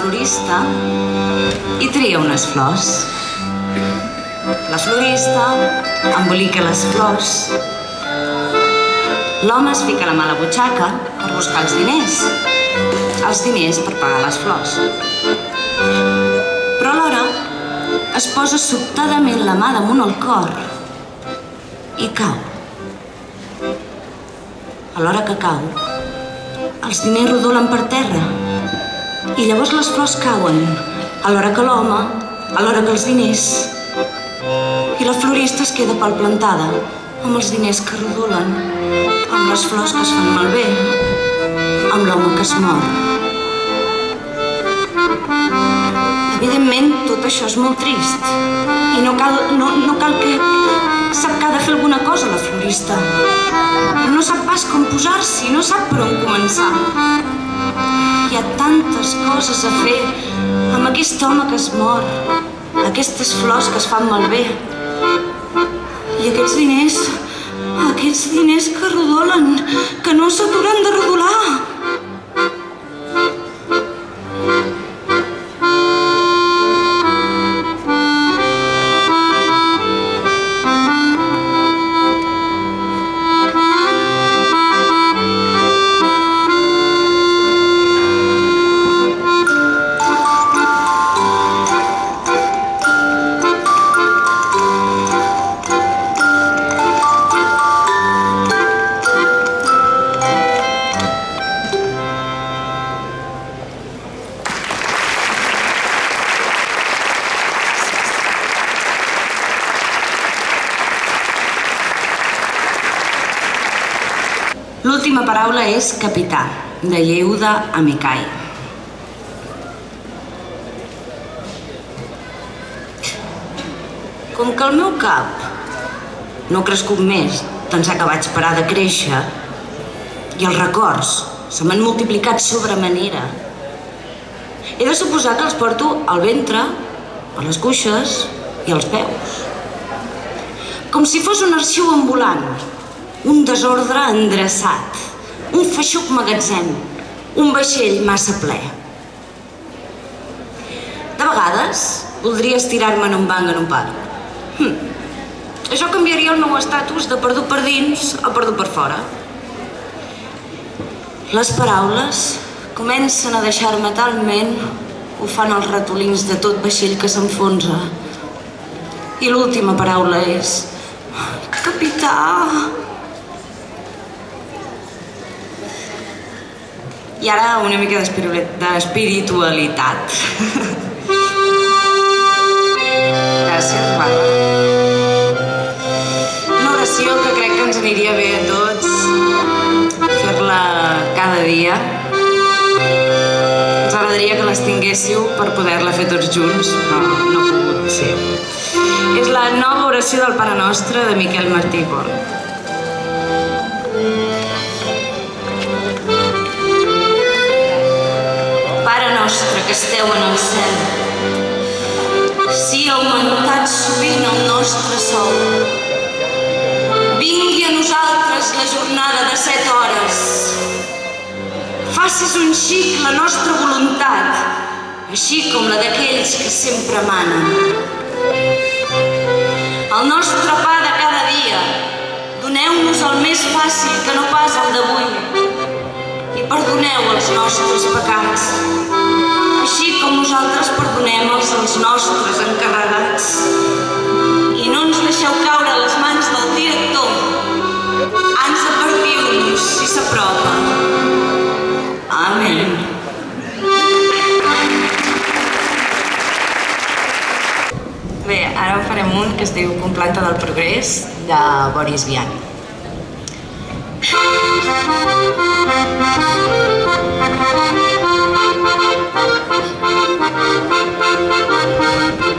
florista i tria unes flors. La florista embolica les flors. L'home es fica la mà a la butxaca per buscar els diners. Els diners per pagar les flors. Però alhora es posa sobtadament la mà damunt el cor i cau. A l'hora que cau, els diners rodolen per terra i llavors les flors cauen, alhora que l'home, alhora que els diners. I la florista es queda palplantada amb els diners que rodolen, amb les flors que es fan malbé, amb l'home que es mor. Evidentment, tot això és molt trist i no cal, no, no cal que... Sap que ha de fer alguna cosa la florista. No sap pas com posar-s'hi, no sap per on començar. Ha tantes coses a fer amb aquest home que es mor, aquestes flors que es fan malbé i aquests diners, aquests diners que rodolen, que no s'aturen de rodolar. Paraula és capità, de Yehuda Amikai. Com que el meu cap no ha crescut més d'ençà que vaig parar de créixer i els records se m'han multiplicat sobre manera, he de suposar que els porto al ventre, a les cuixes i als peus. Com si fos un arxiu ambulant, un desordre endreçat, un feixuc magatzem, un vaixell massa ple. De vegades voldria estirar-me en un banc en un parc. Hm. Això canviaria el meu estatus de perdut per dins a perdut per fora. Les paraules comencen a deixar-me talment ho fan els ratolins de tot vaixell que s'enfonsa. I l'última paraula és... Capità! I ara una mica d'espiritualitat. Gràcies, Bàrbara. Una oració que crec que ens aniria bé a tots fer-la cada dia. Ens agradaria que les tinguéssiu per poder-la fer tots junts, però no ha pogut ser. És la nova oració del Pare Nostre de Miquel Martí Pol. Nostre que esteu en el cel, si augmentat sovint el nostre sol. Vingui a nosaltres la jornada de set hores. Facis un xic la nostra voluntat, així com la d'aquells que sempre manen. El nostre pa de cada dia, doneu-nos el més fàcil que no pas el d'avui i perdoneu els nostres pecats, com nosaltres perdonem els, els nostres encarregats. I no ens deixeu caure a les mans del director, ans advertiu-nos si s'apropa. Amén. Bé, ara farem un que es diu Complanta del Progrés, de Boris Vian.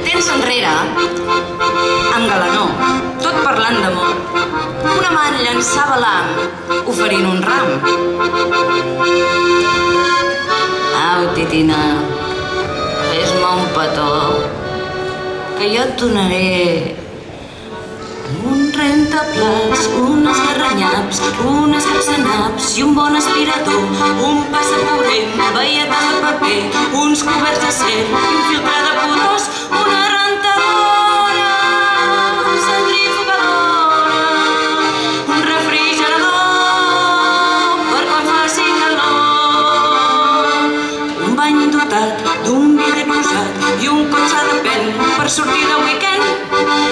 Temps enrere, en Galanó, tot parlant d'amor, un amant llançava l'am, oferint un ram. Au, titina, fes-me un petó, que jo et donaré un rentaplats, unes garranyaps, unes capsenaps i un bon aspirador, un passaporent, veietes de paper, uns coberts de ser, un filtre de pudors, una rentadora, centrifugadora, un refrigerador per quan faci calor, un bany dotat d'un vidre posat i un cotxe de pèl per sortir de weekend.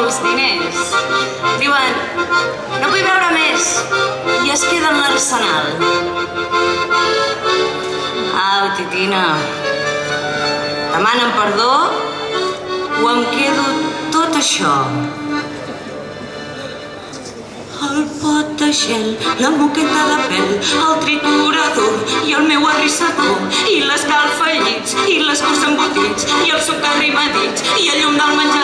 Molts diners. Diuen, no vull veure més i es queda en l'arsenal. Au, titina, demanen perdó o em quedo tot això? El pot de gel, la moqueta de pèl, el triturador i el meu arrissador, i l'escalfallits, i l'escurs embotits, i el suc arrimadits, i el llum del menjador,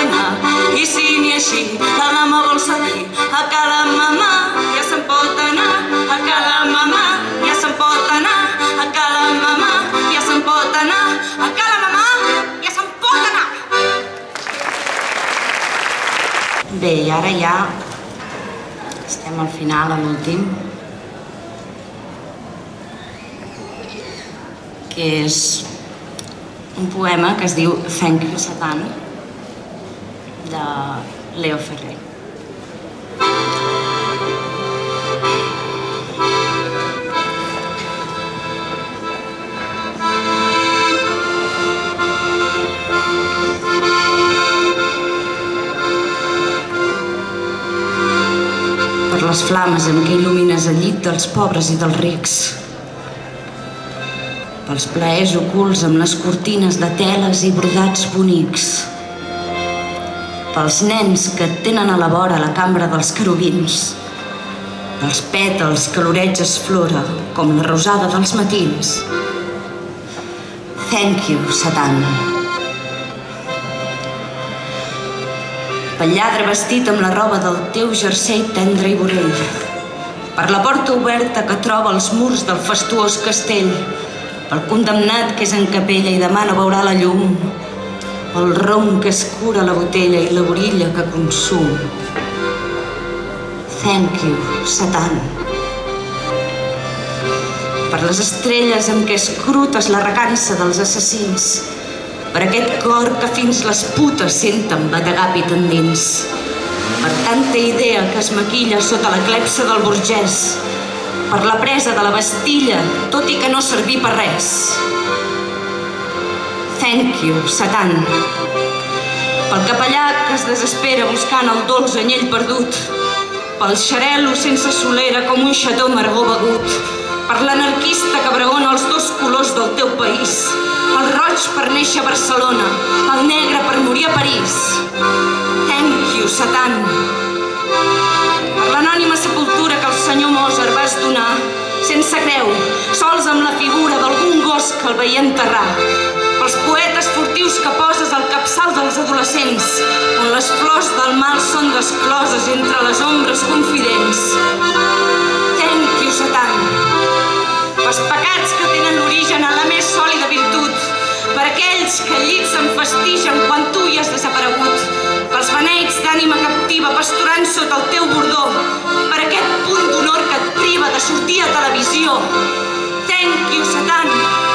anar. I si n'hi així, la dama vol saber a cada mamà ja se'n pot anar. A cada mamà ja se'n pot anar. A cada mamà ja se'n pot anar. A cada mamà ja se'n pot anar. Bé, i ara ja estem al final, a l'últim. que és un poema que es diu Thank you, Satan, de Leo Ferrer. Per les flames amb què il·lumines el llit dels pobres i dels rics, pels plaers ocults amb les cortines de teles i brodats bonics, pels nens que tenen a la vora la cambra dels querubins, pels pètals que l'oreig flora com la rosada dels matins. Thank you, Satan. Pel lladre vestit amb la roba del teu jersei tendre i vorell, per la porta oberta que troba els murs del fastuós castell, pel condemnat que és en capella i demà no veurà la llum, pel rom que escura la botella i la borilla que consum. Thank you, Satan. Per les estrelles amb què escrutes la recança dels assassins, per aquest cor que fins les putes senten batagàpit endins, per tanta idea que es maquilla sota la clepsa del burgès, per la presa de la Bastilla, tot i que no servir per res. Thank you, Satan. Pel capellà que es desespera buscant el dolç anyell perdut, pel xarelo sense solera com un xató margó begut, per l'anarquista que bregona els dos colors del teu país, el roig per néixer a Barcelona, el negre per morir a París. Thank you, Satan. Per l'anònima sepultura que el senyor Mozart vas donar, sense creu, sols amb la figura d'algun gos que el veia enterrar. Pels poetes furtius que poses al capçal dels adolescents, on les flors del mal són descloses entre les ombres confidents. Thank you, Satan. Pels pecats que tenen l'origen en la més sòlida virtut, per aquells que al llit s'enfestigen quan tu hi has desaparegut, pels beneits d'ànima captiva pasturant sota el teu bordó, per aquest punt d'honor que et priva de sortir a televisió. Thank you, Satan.